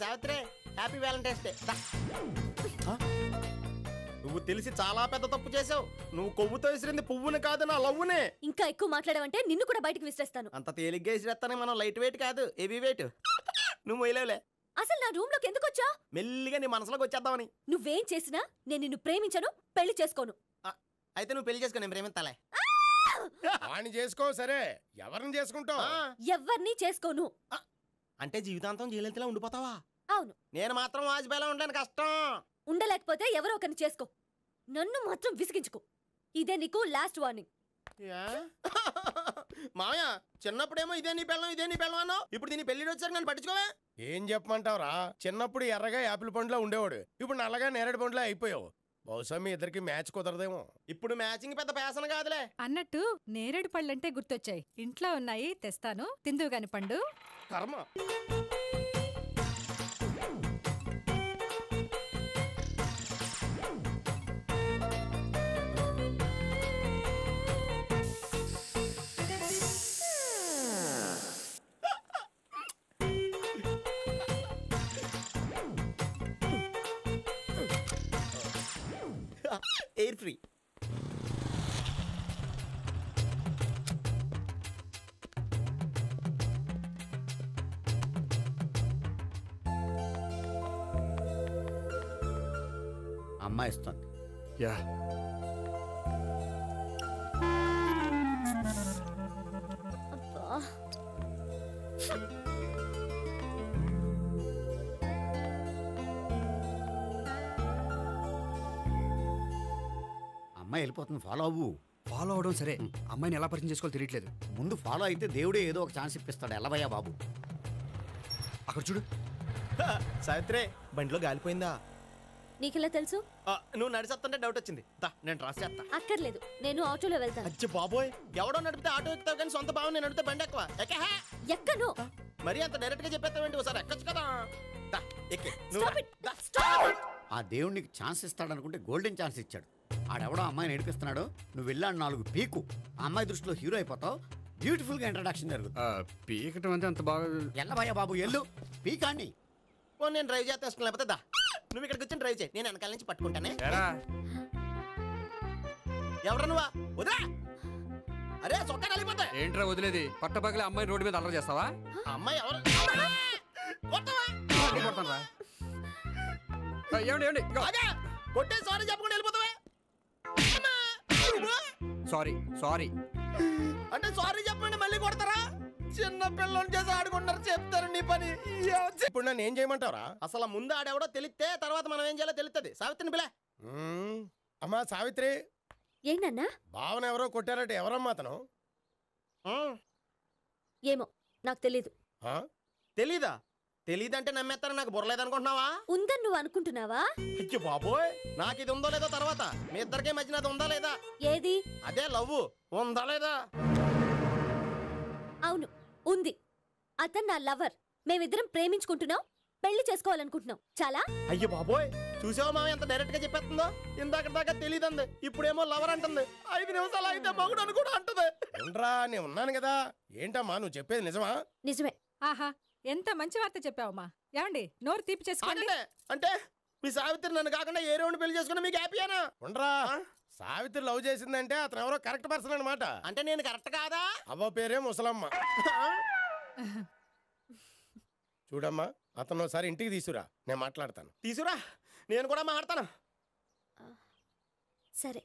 Savitri happy Valentine's day నువ్వు తెలిసి చాలా పెద్ద తప్పు చేసావు నువ్వు కొవ్వుతో విసిరింది పువ్వుని కాదు నా లవ్వునే. ఇంకా ఎక్కువ మాట్లాడమంటే నిన్ను కూడా బయటకు విసిరేస్తాను. అంత తేలిగ్గా విసిరేస్తానే మనం లైట్ వెయిట్ కాదు హెవీ వెయిట్ నువ్వు మొయ్యలేవులే అసలు నా రూమ్లోకి ఎందుకు వచ్చా మెల్లిగా నీ మనసులోకి వచ్చేద్దామని. నువ్వేం చేసినా నేను నిన్ను ప్రేమించను పెళ్ళి చేసుకోను. అయితే నువ్వు పెళ్ళి చేసుకో నేను ప్రేమిస్తాలే. వాణ్ణి చేసుకో సరే. ఎవరిని చేసుకుంటావు? ఆ, ఎవ్వరినీ చేసుకోను. అంటే జీవితాంతం జయలలితలా ఉండిపోతావా? అవును. నేను మాత్రం వాజ్పేయిలా ఉండడానికి కష్టం. ఉండలేకపోతే ఎవరో ఒకరిని చేసుకో. నన్ను మాత్రం విసిగించుకో. ఇదే నీకు లాస్ట్ వార్నింగ్ మామయ్య చిన్నప్పుడేమో ఇదే నీ పెళ్ళం ఇదే నీ పెళ్ళం అన్నావు. ఇప్పుడు దీని పెళ్ళి వచ్చాక నన్ను పట్టించుకోవే. ఏం చెప్పమంటావురా? చిన్నప్పుడు ఎర్రగా యాపిల్ పండులో ఉండేవాడు. ఇప్పుడు నల్లగా నేరేడు పండులో అయిపోయావు. బహుశా మీ ఇద్దరికి మ్యాచ్ కుదరదేమో. ఇప్పుడు మ్యాచింగ్ పెద్ద పేసన కాదులే. అన్నట్టు నేరేడు పళ్ళంటే గుర్తొచ్చాయి. ఇంట్లో ఉన్నాయి తెస్తాను. తిందువు గాని పండు. కర్మ. Air free. అమ్మాయి ఇస్తుంది యా. అబ్బా. అమ్మాయి వెళ్ళిపోతుంది ఫాలో అవ్వు. ఫాలో అవడం సరే. అమ్మాయిని ఎలా పరిచయం చేసుకోవాలో తెలియట్లేదు. ముందు ఫాలో అయితే దేవుడే ఏదో ఒక ఛాన్స్ ఇప్పిస్తాడు ఎలవయ్యా బాబు. అక్కడ చూడు. సావిత్రి బండిలో గాలిపోయిందా? నీకెలా తెలుసు? ఆ, నువ్వు నడిచేస్తుంటే డౌట్ వచ్చింది. దా నేను ట్రాస్ చేస్తా అక్కర్లేదు నేను ఆటోలో వెళ్తాను. అచ్చి బాబోయ్ ఎవడో నడిపితే ఆటో ఎక్కుతావు కానీ సొంత భావం నేను నడిపితే బండి ఎక్కువ. ఎక్కహే ఎక్కను? మరి అంత డైరెక్ట్గా చెప్పేస్తావేంటి? ఒకసారి ఎక్కొచ్చు కదా. దా ఎక్కే. నువ్వు Stop రా. it. దా. ఆ దేవుడు నీకు ఛాన్స్ ఇస్తాడనుకుంటే గోల్డెన్ ఛాన్స్ ఇచ్చాడు. ఆడెవడో అమ్మాయిని నడిపిస్తున్నాడు నువ్వు వెళ్ళాడు నాలుగు పీకు. ఆ అమ్మాయి దృష్టిలో హీరో అయిపోతావు. బ్యూటిఫుల్గా ఇంట్రడక్షన్ జరుగుతుంది. ఆ, పీకటం అంటే అంత బాగా బాబు ఎల్లు. పీకాన్ని. ఓ నేను డ్రైవ్ చేస్తాను లేకపోతే దా. నువ్వు ఇక్కడికి వచ్చి డ్రైవ్ చేయి. నేను వెనకాల నుంచి పట్టుకుంటానే. ఎవరు నువ్వా? వదిలా. అరే చొక్కా కలిపోతా ఏంట్రా వదిలేది? పట్టపగలే అమ్మాయి రోడ్డు మీద అల్లరి చేస్తావా? అమ్మాయి ఎవరు? ఏమండి ఏమండి కొట్టే సారీ చెప్పకుండా వెళ్ళిపోతావా! Sorry sorry. అంటే సారీ చెప్పండి మళ్ళీ కొడతారా? చిన్న పిల్లలు చేసి ఆడుకుంటారు చెప్తారు నీ పని. ఇప్పుడు నన్ను ఏం చేయమంటావురా? అసలు ముందు ఆడెవడో తెలిస్తే తర్వాత మనం ఏం చేయాలో తెలుస్తుంది సావిత్రిని పిల్ల మ్మ్. అమ్మా సావిత్రి. ఏంటన్నా భావన ఎవరో కొట్టారట ఎవరమ్మా అతను? ఏమో నాకు తెలీదు? తెలీదా? తెలీదంటే నమ్మేస్తారని నాకు బుర్రలేదనుకుంటున్నావా ఉందని నువ్వు అనుకుంటున్నావా? అయ్యో బాబోయ్ నాకు ఇది ఉందో లేదో తర్వాత. మీ ఇద్దరికే మధ్యన అది ఉందా లేదా? ఏది? అదే లవ్ ఉందా లేదా? అవును ఉంది. అతను నా లవర్. మేమిద్దరం ప్రేమించుకుంటున్నాం పెళ్ళి చేసుకోవాలనుకుంటున్నాం. చాలా? అయ్యో బాబోయ్ చూసావా మామ ఎంత డైరెక్ట్గా చెప్పేస్తుందో? ఇందాక దాకా తెలియదండి ఇప్పుడేమో లవర్ అంటుంది. ఐదు నిమిషాలు అయితే మగుడు అని కూడా అంటుంది. ఉండరా నేను ఉన్నాను కదా. ఏంటమ్మా నువ్వు చెప్పేది నిజమా? నిజమే. ఆహా ఎంత మంచి వార్త చెప్పావమ్మా. ఏమండి నోరు తీపి చేసుకోండి. అంటే మీ సావిత్రి నన్ను కాకుండా ఏ రౌండ్ పెళ్ళి చేసుకున్నా మీకు హ్యాపీయేనా ఉండరా. సావిత్రి లవ్ చేసిందంటే అతను ఎవరో కరెక్ట్ పర్సన్ అనమాట అంటే నేను కరెక్ట్ కాదా? అవ్వ పేరే ముసలమ్మ. చూడమ్మా అతను ఒకసారి ఇంటికి తీసుకురా. నేను మాట్లాడతాను. తీసురా నేను కూడా మాట్లాడతాను. సరే.